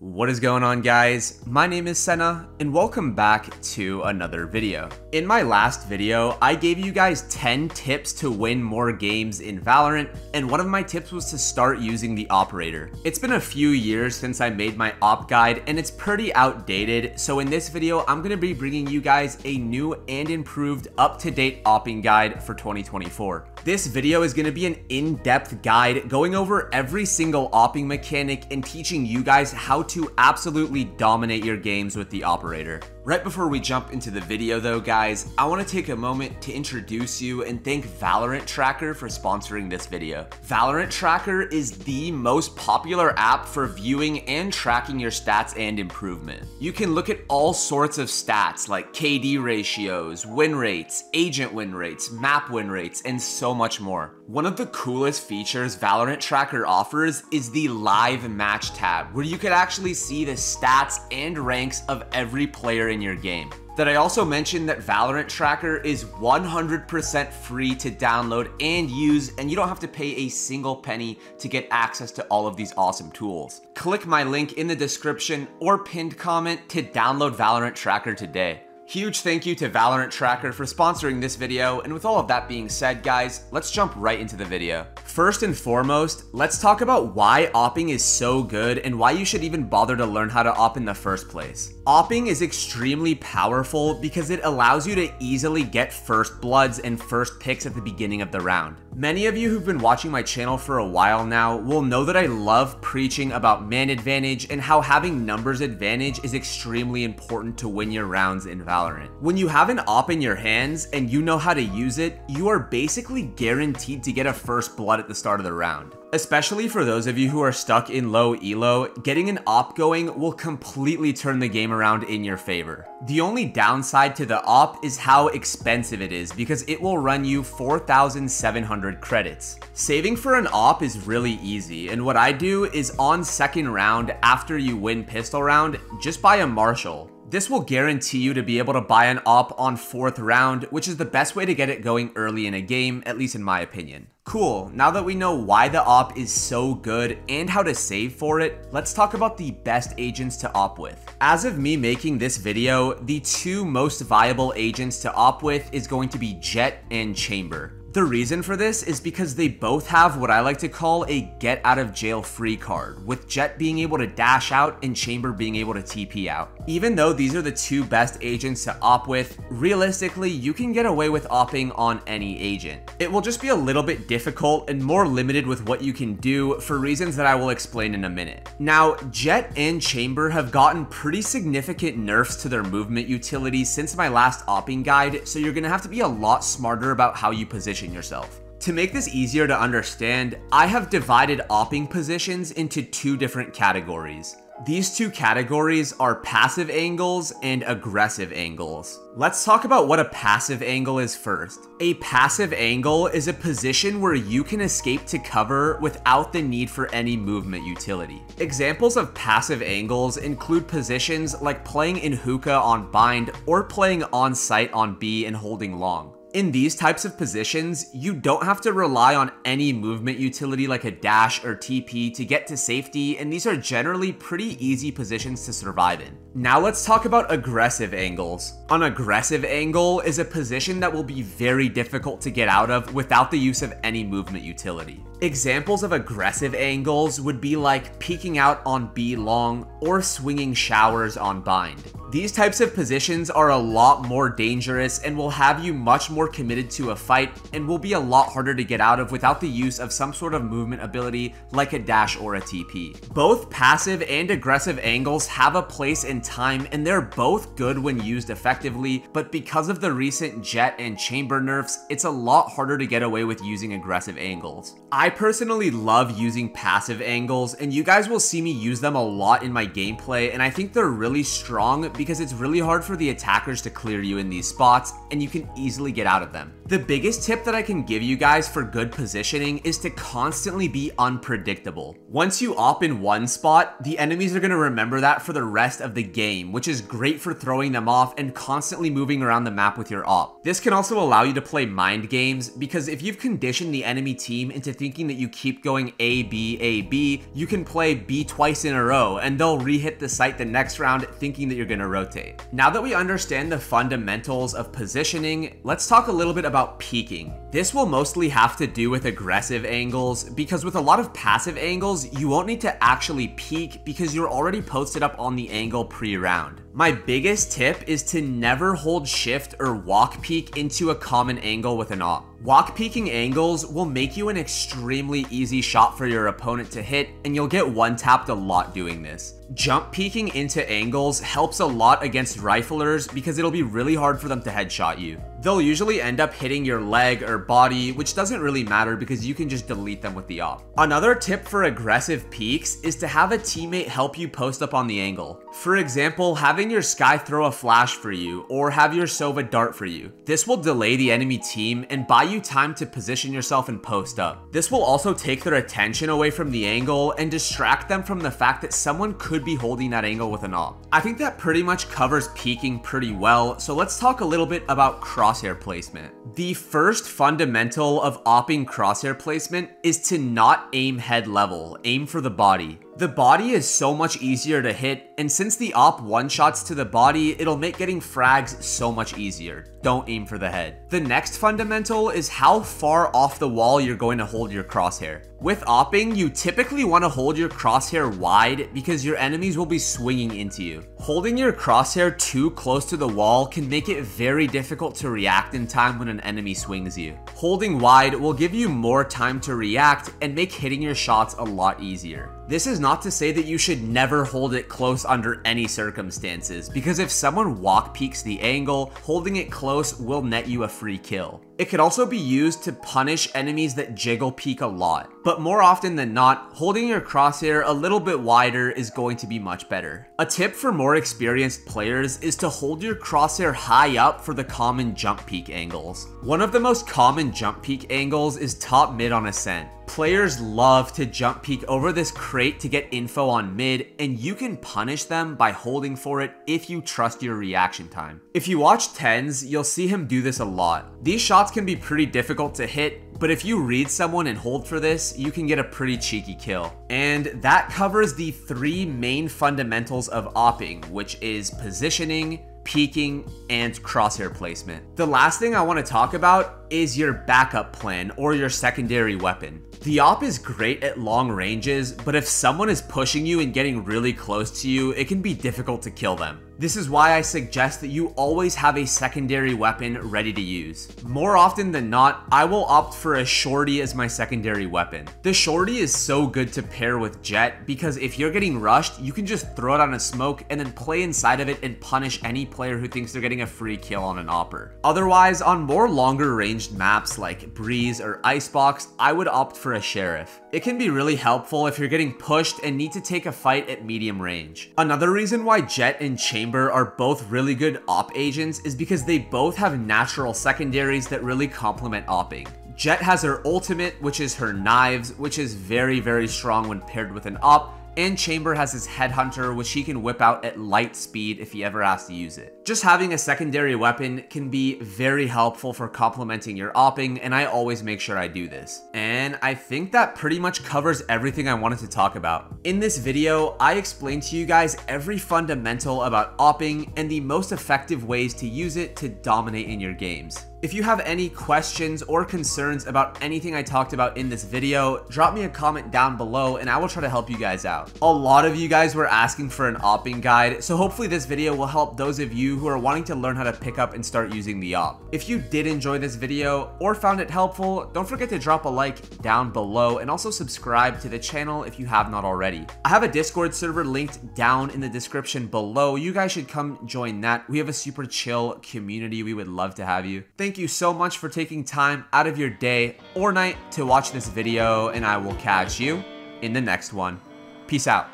What is going on guys? My name is Sena and welcome back to another video. In my last video, I gave you guys 10 tips to win more games in Valorant and one of my tips was to start using the operator. It's been a few years since I made my op guide and it's pretty outdated so in this video I'm going to be bringing you guys a new and improved up-to-date opping guide for 2024. This video is going to be an in-depth guide going over every single opping mechanic and teaching you guys how to absolutely dominate your games with the operator. Right before we jump into the video though guys, I want to take a moment to introduce you and thank Valorant Tracker for sponsoring this video. Valorant Tracker is the most popular app for viewing and tracking your stats and improvement. You can look at all sorts of stats like KD ratios, win rates, agent win rates, map win rates, and so much more. One of the coolest features Valorant Tracker offers is the live match tab, where you can actually see the stats and ranks of every player in in your game. That I also mentioned that Valorant Tracker is 100% free to download and use, and you don't have to pay a single penny to get access to all of these awesome tools. Click my link in the description or pinned comment to download Valorant Tracker today. Huge thank you to Valorant Tracker for sponsoring this video, and with all of that being said, guys, let's jump right into the video. First and foremost, let's talk about why opping is so good and why you should even bother to learn how to op in the first place. Opping is extremely powerful because it allows you to easily get first bloods and first picks at the beginning of the round. Many of you who've been watching my channel for a while now will know that I love preaching about man advantage and how having numbers advantage is extremely important to win your rounds in Valorant. Valorant. When you have an op in your hands and you know how to use it, you are basically guaranteed to get a first blood at the start of the round. Especially for those of you who are stuck in low elo, getting an op going will completely turn the game around in your favor. The only downside to the op is how expensive it is because it will run you 4,700 credits. Saving for an op is really easy and what I do is on second round after you win pistol round, just buy a Marshal. This will guarantee you to be able to buy an op on 4th round, which is the best way to get it going early in a game, at least in my opinion. Cool, now that we know why the op is so good and how to save for it, let's talk about the best agents to op with. As of me making this video, the two most viable agents to op with is going to be Jett and Chamber. The reason for this is because they both have what I like to call a get out of jail free card, with Jett being able to dash out and Chamber being able to TP out. Even though these are the two best agents to op with, realistically, you can get away with opping on any agent. It will just be a little bit difficult and more limited with what you can do for reasons that I will explain in a minute. Now, Jett and Chamber have gotten pretty significant nerfs to their movement utility since my last opping guide, so you're gonna have to be a lot smarter about how you position position yourself. To make this easier to understand, I have divided opping positions into two different categories. These two categories are passive angles and aggressive angles. Let's talk about what a passive angle is first. A passive angle is a position where you can escape to cover without the need for any movement utility. Examples of passive angles include positions like playing in hookah on bind or playing on site on B and holding long. In these types of positions, you don't have to rely on any movement utility like a dash or TP to get to safety, and these are generally pretty easy positions to survive in. Now let's talk about aggressive angles. An aggressive angle is a position that will be very difficult to get out of without the use of any movement utility. Examples of aggressive angles would be like peeking out on B long or swinging showers on bind. These types of positions are a lot more dangerous and will have you much more committed to a fight and will be a lot harder to get out of without the use of some sort of movement ability like a dash or a TP. Both passive and aggressive angles have a place in time and they're both good when used effectively, but because of the recent Jett and Chamber nerfs, it's a lot harder to get away with using aggressive angles. I personally love using passive angles and you guys will see me use them a lot in my gameplay and I think they're really strong because it's really hard for the attackers to clear you in these spots and you can easily get out of them. The biggest tip that I can give you guys for good positioning is to constantly be unpredictable. Once you op in one spot, the enemies are going to remember that for the rest of the game, which is great for throwing them off and constantly moving around the map with your op. This can also allow you to play mind games because if you've conditioned the enemy team into thinking that you keep going A, B, A, B, you can play B twice in a row and they'll re-hit the site the next round thinking that you're going to rotate. Now that we understand the fundamentals of positioning, let's talk a little bit about peeking. This will mostly have to do with aggressive angles because with a lot of passive angles, you won't need to actually peek because you're already posted up on the angle pre-round. My biggest tip is to never hold shift or walk peek into a common angle with an op. Walk peeking angles will make you an extremely easy shot for your opponent to hit and you'll get one tapped a lot doing this. Jump peeking into angles helps a lot against riflers because it'll be really hard for them to headshot you. They'll usually end up hitting your leg or body, which doesn't really matter because you can just delete them with the op. Another tip for aggressive peaks is to have a teammate help you post up on the angle. For example, having your Skye throw a flash for you, or have your Sova dart for you. This will delay the enemy team and buy you time to position yourself and post up. This will also take their attention away from the angle and distract them from the fact that someone could be holding that angle with an op. I think that pretty much covers peaking pretty well, so let's talk a little bit about crosshair placement. The first fundamental of opping crosshair placement is to not aim head level, aim for the body. The body is so much easier to hit, and since the op one-shots to the body, it'll make getting frags so much easier. Don't aim for the head. The next fundamental is how far off the wall you're going to hold your crosshair. With opping, you typically want to hold your crosshair wide because your enemies will be swinging into you. Holding your crosshair too close to the wall can make it very difficult to react in time when an enemy swings you. Holding wide will give you more time to react and make hitting your shots a lot easier. This is not to say that you should never hold it close under any circumstances, because if someone walk peeks the angle, holding it close will net you a free kill. It could also be used to punish enemies that jiggle peek a lot, but more often than not, holding your crosshair a little bit wider is going to be much better. A tip for more experienced players is to hold your crosshair high up for the common jump peek angles. One of the most common jump peek angles is top mid on ascent. Players love to jump peek over this crate to get info on mid, and you can punish them by holding for it if you trust your reaction time. If you watch TenZ, you'll see him do this a lot. These shots can be pretty difficult to hit, but if you read someone and hold for this, you can get a pretty cheeky kill. And that covers the three main fundamentals of opping, which is positioning, peeking, and crosshair placement. The last thing I want to talk about is your backup plan or your secondary weapon. The op is great at long ranges, but if someone is pushing you and getting really close to you, it can be difficult to kill them. This is why I suggest that you always have a secondary weapon ready to use. More often than not, I will opt for a shorty as my secondary weapon. The shorty is so good to pair with Jett because if you're getting rushed, you can just throw it on a smoke and then play inside of it and punish any player who thinks they're getting a free kill on an opper. Otherwise, on more longer ranged maps like Breeze or Icebox, I would opt for a sheriff. It can be really helpful if you're getting pushed and need to take a fight at medium range. Another reason why Jett and Chamber are both really good op agents is because they both have natural secondaries that really complement opping. Jett has her ultimate, which is her knives, which is very, very strong when paired with an op, and Chamber has his Headhunter, which he can whip out at light speed if he ever has to use it. Just having a secondary weapon can be very helpful for complementing your opping, and I always make sure I do this. And I think that pretty much covers everything I wanted to talk about. In this video, I explained to you guys every fundamental about opping and the most effective ways to use it to dominate in your games. If you have any questions or concerns about anything I talked about in this video, drop me a comment down below and I will try to help you guys out. A lot of you guys were asking for an opping guide, so hopefully this video will help those of you who are wanting to learn how to pick up and start using the op. If you did enjoy this video or found it helpful, don't forget to drop a like down below and also subscribe to the channel if you have not already. I have a Discord server linked down in the description below. You guys should come join that. We have a super chill community. We would love to have you. Thank you so much for taking time out of your day or night to watch this video, and I will catch you in the next one. Peace out.